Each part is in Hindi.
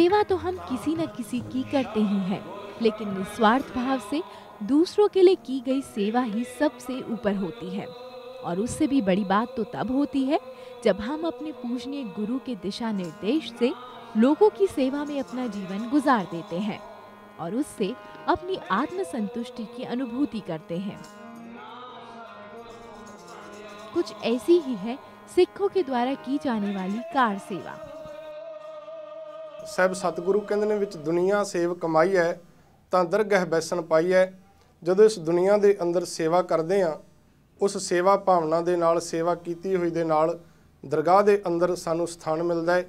सेवा तो हम किसी न किसी की करते ही हैं, लेकिन निस्वार्थ भाव से दूसरों के लिए की गई सेवा ही सबसे ऊपर होती है। और उससे भी बड़ी बात तो तब होती है, जब हम अपने पूजनीय गुरु के दिशा निर्देश से लोगों की सेवा में अपना जीवन गुजार देते हैं और उससे अपनी आत्म संतुष्टि की अनुभूति करते हैं। कुछ ऐसी ही है सिखों के द्वारा की जाने वाली कार सेवा। ਸਾਹਿਬ ਸਤਿਗੁਰੂ ਕਹਿੰਦੇ ਨੇ ਵਿੱਚ ਦੁਨੀਆ ਸੇਵ ਕਮਾਈ ਹੈ, ਤਾਂ ਦਰਗਹਿ ਬੈਸਣ ਪਾਈ ਹੈ। ਜਦੋਂ ਇਸ ਦੁਨੀਆ ਦੇ ਅੰਦਰ ਸੇਵਾ ਕਰਦੇ ਆ ਉਸ ਸੇਵਾ ਭਾਵਨਾ ਦੇ ਨਾਲ, ਸੇਵਾ ਕੀਤੀ ਹੋਈ ਦੇ ਨਾਲ ਦਰਗਾਹ ਦੇ ਅੰਦਰ ਸਾਨੂੰ ਸਥਾਨ ਮਿਲਦਾ ਹੈ।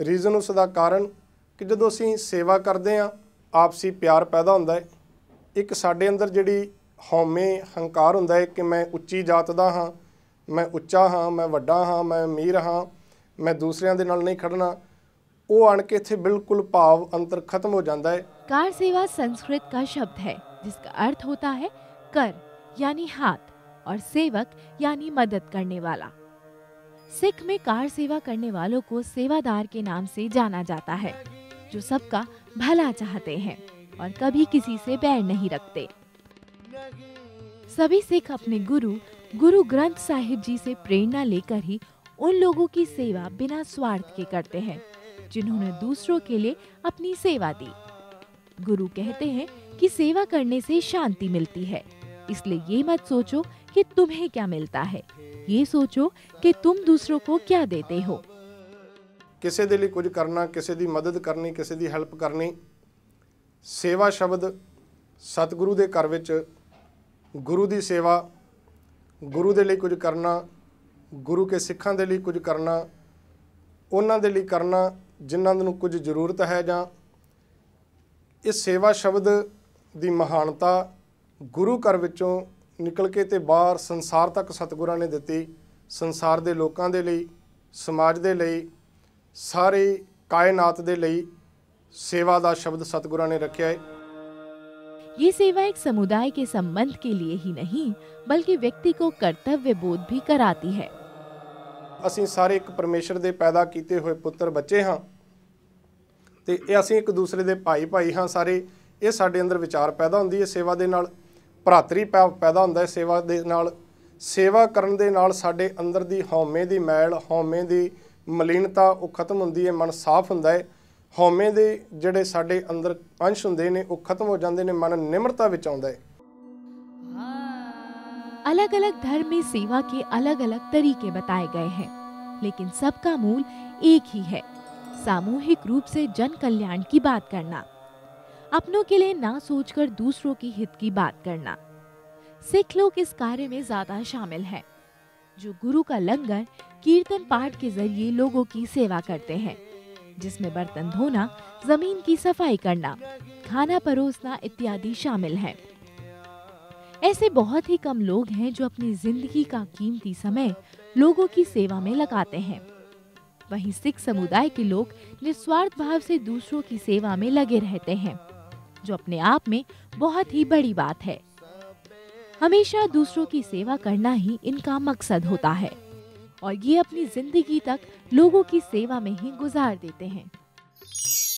ਰੀਜ਼ਨ ਉਸ ਦਾ ਕਾਰਨ ਕਿ ਜਦੋਂ ਅਸੀਂ ਸੇਵਾ ਕਰਦੇ ਆ ਆਪਸੀ ਪਿਆਰ ਪੈਦਾ ਹੁੰਦਾ ਹੈ। ਇੱਕ ਸਾਡੇ ਅੰਦਰ ਜਿਹੜੀ ਹਉਮੈ ਹੰਕਾਰ ਹੁੰਦਾ ਹੈ ਕਿ ਮੈਂ ਉੱਚੀ ਜਾਤ ਦਾ ਹਾਂ, ਮੈਂ ਉੱਚਾ ਹਾਂ, ਮੈਂ ਵੱਡਾ ਹਾਂ, ਮੈਂ ਅਮੀਰ ਹਾਂ, ਮੈਂ ਦੂਸਰਿਆਂ ਦੇ ਨਾਲ ਨਹੀਂ ਖੜਨਾ ਉਹ ਆਣ ਕੇ ਇੱਥੇ ਬਿਲਕੁਲ ਭਾਵ ਅੰਤਰ ਖਤਮ ਹੋ ਜਾਂਦਾ ਹੈ कार सेवा संस्कृत का शब्द है जिसका अर्थ होता है कर यानी हाथ और सेवक यानी मदद करने वाला सिख में कार सेवा करने वालों को सेवादार के नाम से जाना जाता है जो सबका भला चाहते हैं और कभी किसी से बैर नहीं रखते सभी सिख अपने गुरु गुरु ग्रंथ साहिब जी से प्रेरणा लेकर ही उन लोगों की सेवा बिना स्वार्थ के करते हैं जिन्होंने दूसरों के लिए अपनी सेवा दी गुरु कहते हैं कि सेवा करने से शांति मिलती है इसलिए ये मत सोचो कि तुम्हें क्या मिलता है ये सोचो कि तुम दूसरों को क्या देते हो ਕਿਸੇ ਦੇ ਲਈ ਕੁਝ ਕਰਨਾ ਕਿਸੇ ਦੀ ਮਦਦ ਕਰਨੀ ਕਿਸੇ ਦੀ ਹੈਲਪ ਕਰਨੀ ਸੇਵਾ ਸ਼ਬਦ ਸਤਿਗੁਰੂ ਦੇ ਘਰ ਵਿੱਚ ਗੁਰੂ ਦੀ ਸੇਵਾ ਗੁਰੂ ਦੇ ਲਈ ਕੁਝ ਕਰਨਾ ਗੁਰੂ ਕੇ ਸਿੱਖਾਂ ਦੇ ਲਈ ਕੁਝ ਕਰਨਾ ਉਹਨਾਂ ਦੇ ਲਈ ਕਰਨਾ ਜਿਨ੍ਹਾਂ ਨੂੰ ਕੁਝ ਜ਼ਰੂਰਤ ਹੈ ਜਾਂ ਇਸ ਸੇਵਾ ਸ਼ਬਦ ਦੀ ਮਹਾਨਤਾ ਗੁਰੂ ਘਰ ਵਿੱਚੋਂ ਨਿਕਲ ਕੇ ਤੇ ਬਾਹਰ ਸੰਸਾਰ ਤੱਕ ਸਤਿਗੁਰਾਂ ਨੇ ਦਿੱਤੀ ਸੰਸਾਰ ਦੇ ਲੋਕਾਂ ਦੇ ਲਈ ਸਮਾਜ ਦੇ ਲਈ ਸਾਰੇ ਕਾਇਨਾਤ ਦੇ ਲਈ ਸੇਵਾ ਦਾ ਸ਼ਬਦ ਸਤਿਗੁਰਾਂ ਨੇ ਰੱਖਿਆ ਹੈ ये सेवा एक समुदाय के संबंध के लिए ही नहीं बल्कि व्यक्ति को कर्तव्य बोध भी कराती है ਅਸੀਂ ਸਾਰੇ ਇੱਕ ਪਰਮੇਸ਼ਰ ਦੇ ਪੈਦਾ ਕੀਤੇ ਹੋਏ ਪੁੱਤਰ ਬੱਚੇ ਹਾਂ ਤੇ ਇਹ ਅਸੀਂ ਇੱਕ ਦੂਸਰੇ ਦੇ ਭਾਈ ਭਾਈ ਹਾਂ ਸਾਰੇ। ਇਹ ਸਾਡੇ ਅੰਦਰ ਵਿਚਾਰ ਪੈਦਾ ਹੁੰਦੀ ਹੈ, ਸੇਵਾ ਦੇ ਨਾਲ ਭਰਾਤਰੀ ਭਾਵ ਪੈਦਾ ਹੁੰਦਾ ਹੈ, ਸੇਵਾ ਦੇ ਨਾਲ। ਸੇਵਾ ਕਰਨ ਦੇ ਨਾਲ ਸਾਡੇ ਅੰਦਰ ਦੀ ਹਉਮੈ ਦੀ ਮੈਲ, ਹਉਮੈ ਦੀ ਮਲੀਨਤਾ ਉਹ ਖਤਮ ਹੁੰਦੀ ਹੈ, ਮਨ ਸਾਫ਼ ਹੁੰਦਾ ਹੈ। ਹਉਮੈ ਦੇ ਜਿਹੜੇ ਸਾਡੇ ਅੰਦਰ ਅੰਸ਼ ਹੁੰਦੇ ਨੇ, ਉਹ ਖਤਮ ਹੋ ਜਾਂਦੇ ਨੇ, ਮਨ ਨਿਮਰਤਾ ਵਿੱਚ ਆਉਂਦਾ ਹੈ। अलग अलग धर्म में सेवा के अलग अलग तरीके बताए गए हैं, लेकिन सबका मूल एक ही है, सामूहिक रूप से जन कल्याण की बात करना। अपनों के लिए ना सोचकर दूसरों की हित की बात करना। सिख लोग इस कार्य में ज़्यादा शामिल हैं, जो गुरु का लंगर, कीर्तन पाठ के ज़रिए लोगों की सेवा करते हैं, जिसमें बर्तन धोना, ज़मीन की सफ़ाई करना, खाना परोसना इत्यादि शामिल हैं। ऐसे बहुत ही कम लोग हैं जो अपनी ज़िंदगी का कीमती समय लोगों की सेवा में लगाते हैं। वहीं सिख समुदाय के लोग निस्वार्थ भाव से दूसरों की सेवा में लगे रहते हैं, जो अपने आप में बहुत ही बड़ी बात है। हमेशा दूसरों की सेवा करना ही इनका मकसद होता है, और ये अपनी ज़िंदगी तक लोगों की सेवा में ही गुजार देते हैं।